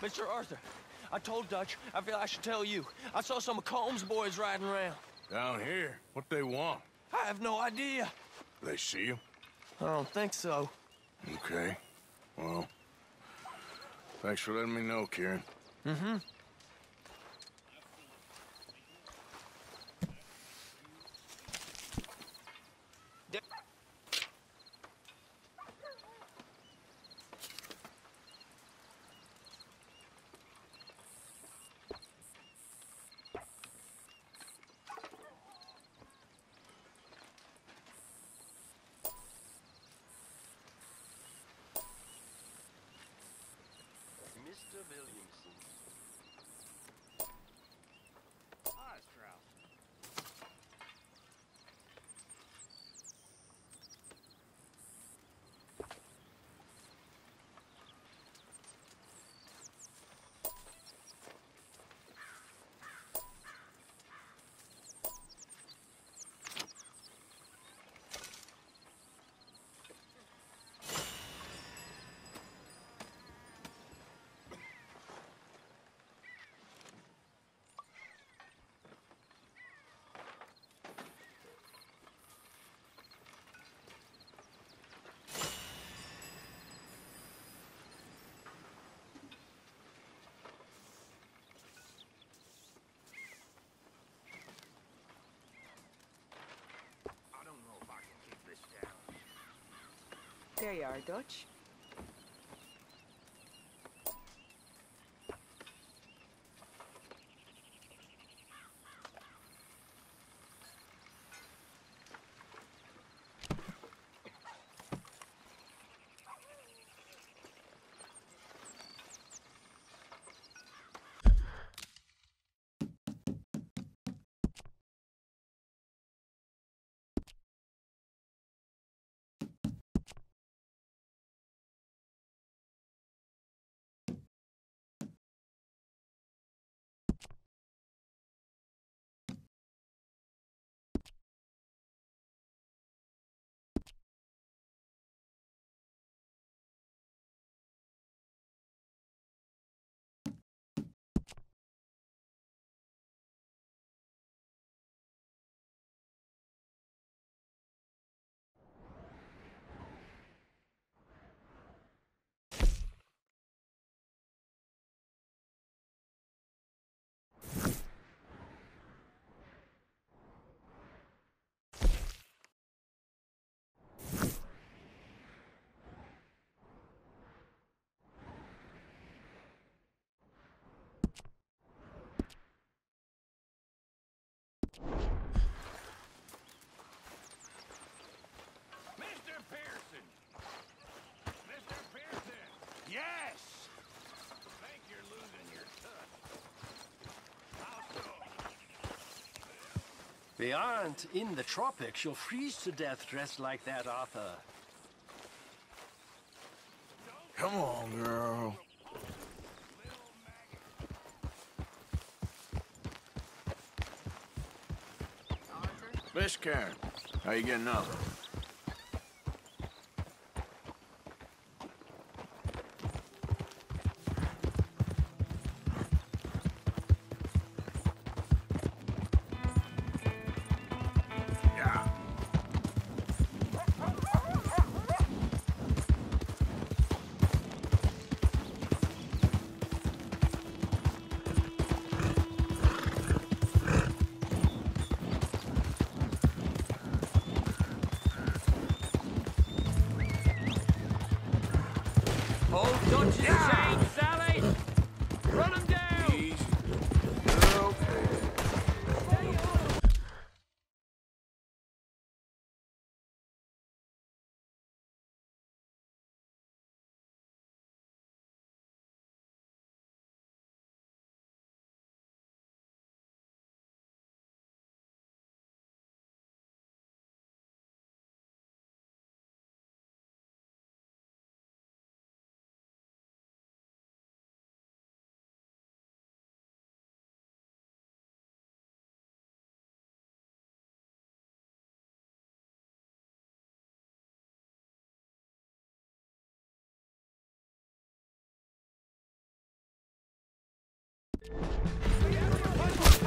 Mr. Arthur, I told Dutch. I feel I should tell you. I saw some of Colm's boys riding around. Down here? What they want? I have no idea. They see you? I don't think so. Okay. Well, thanks for letting me know, Kieran. Mm-hmm. There you are, Dutch. Mr. Pearson! Mr. Pearson! Yes! think you're losing your touch. How so? We aren't in the tropics. You'll freeze to death dressed like that, Arthur. Come on, girl. Miss Karen, how you getting on?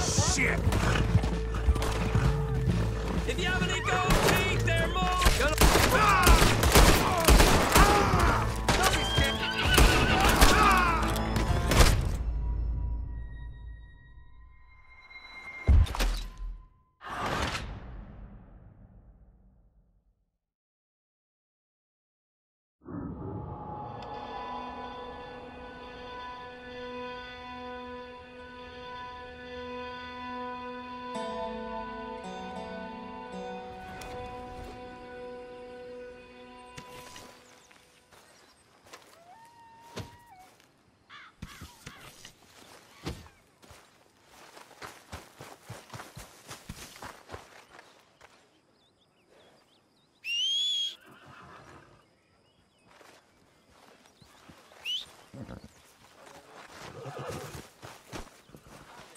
Shit!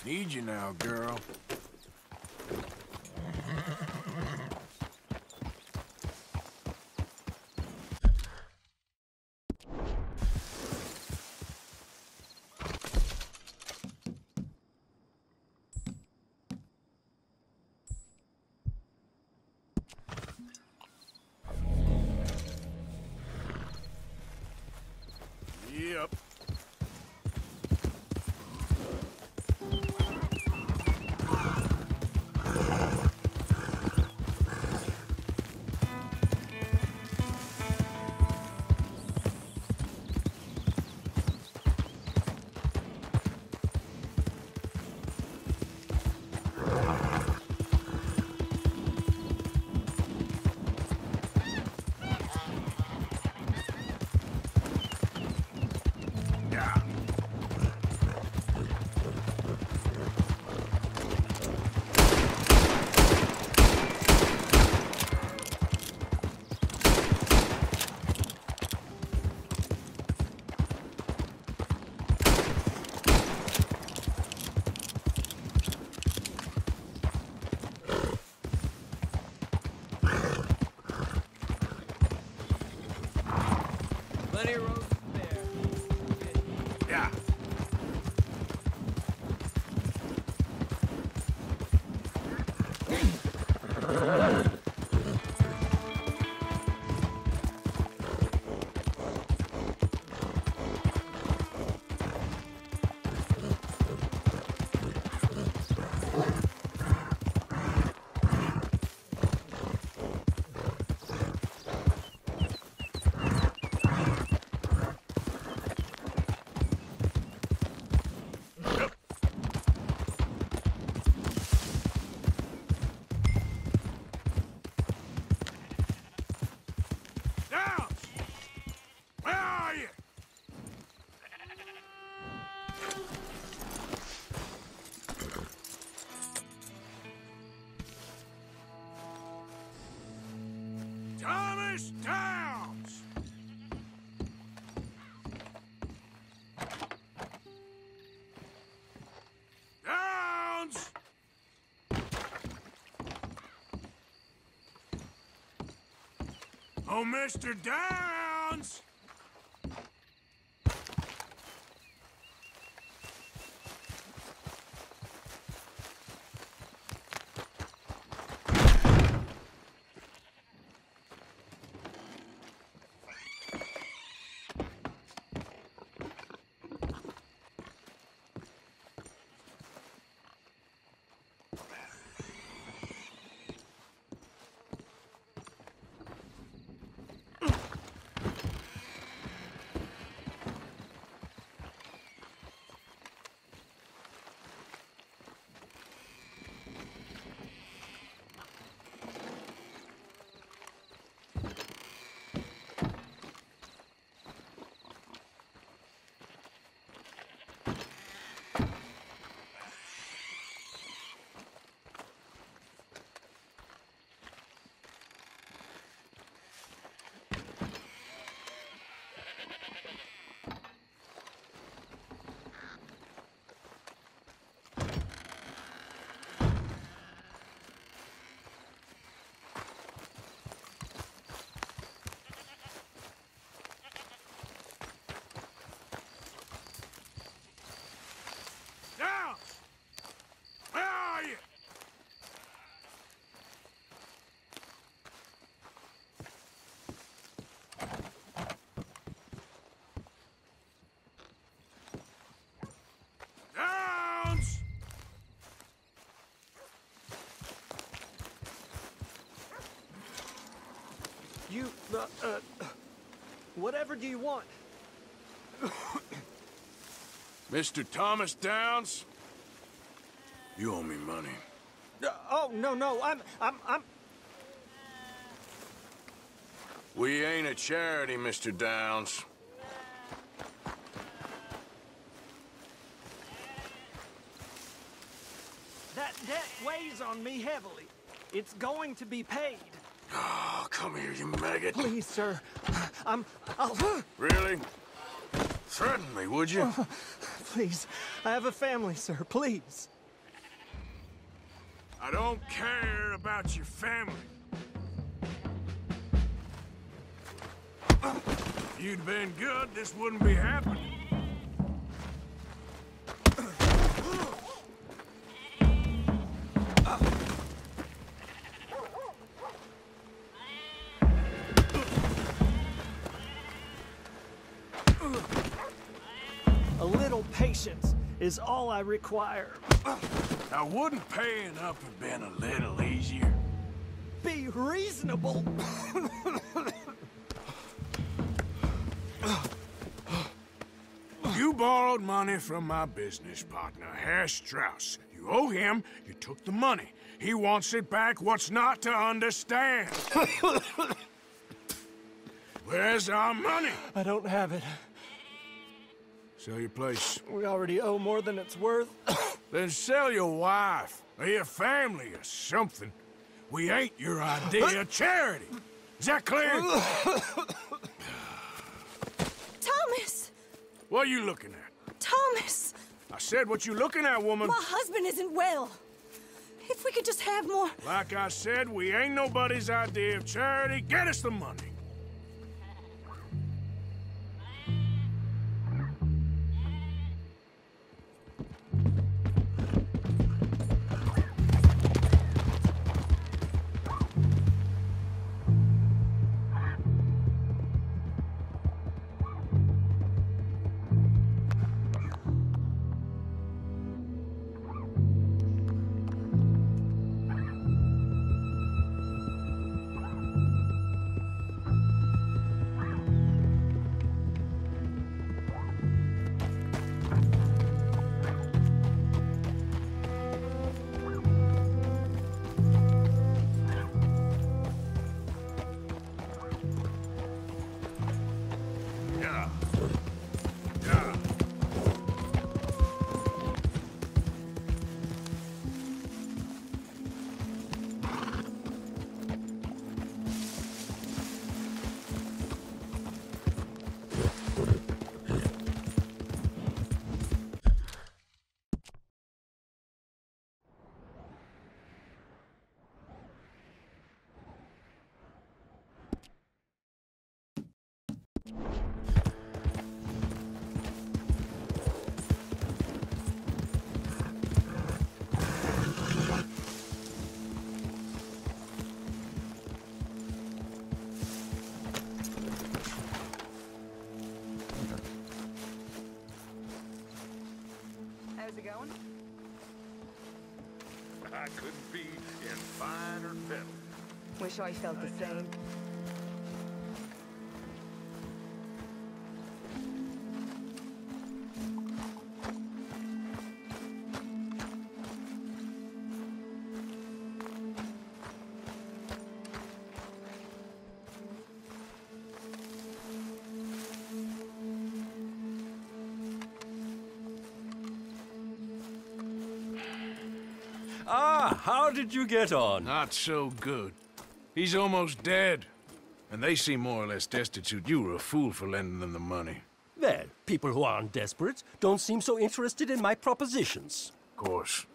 Need you now, girl. Plenty of room there. Yeah. Downs! Downs! Oh, Mr. Downs! You, uh, uh, whatever do you want? Mr. Thomas Downs? You owe me money. Uh, oh, no, no, I'm, I'm, I'm... We ain't a charity, Mr. Downs. That debt weighs on me heavily. It's going to be paid. Oh, come here, you maggot. Please, sir. I'm, I'll... Really? Threaten me, would you? Oh, please, I have a family, sir, please. I don't care about your family. If you'd been good, this wouldn't be happening. Patience is all I require. Now, wouldn't paying up have been a little easier? Be reasonable. You borrowed money from my business partner, Herr Strauss. You owe him, you took the money. He wants it back, what's not to understand? Where's our money? I don't have it. Sell your place. We already owe more than it's worth. Then sell your wife, or your family, or something. We ain't your idea of charity. Is that clear? Thomas! what are you looking at? Thomas! I said what you looking at, woman. My husband isn't well. If we could just have more. Like I said, we ain't nobody's idea of charity. Get us the money. Wish I felt the same. Ah, how did you get on? Not so good. He's almost dead. And they seem more or less destitute. You were a fool for lending them the money. Well, people who aren't desperate don't seem so interested in my propositions. Of course.